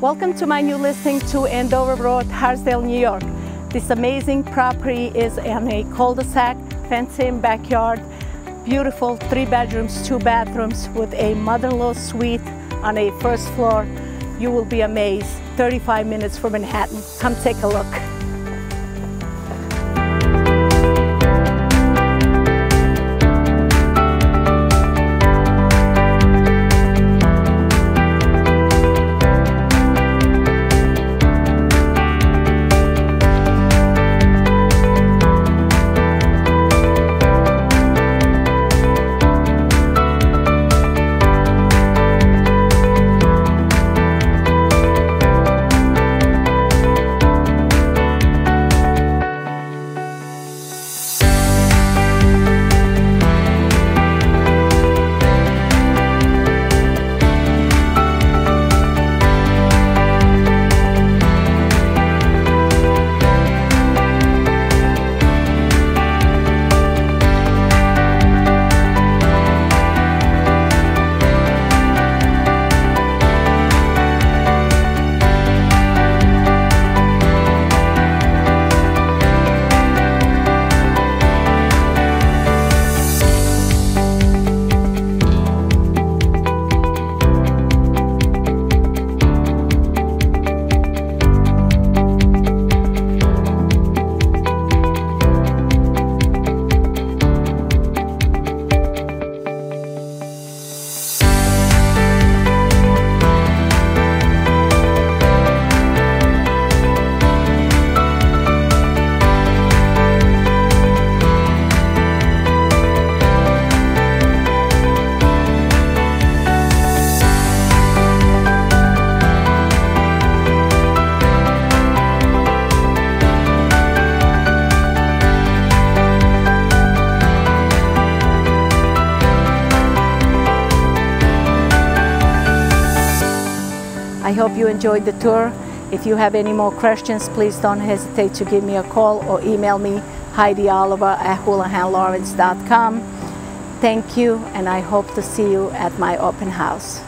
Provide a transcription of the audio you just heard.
Welcome two my new listing to Andover Road, Hartsdale, New York. This amazing property is in a cul-de-sac, fenced-in backyard, beautiful three bedrooms, two bathrooms with a mother-in-law suite on a first floor. You will be amazed. 35 minutes from Manhattan. Come take a look. I hope you enjoyed the tour. If you have any more questions, please don't hesitate to give me a call or email me, Heidi Oliver at HoulihanLawrence.com. Thank you, and I hope to see you at my open house.